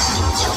信じろ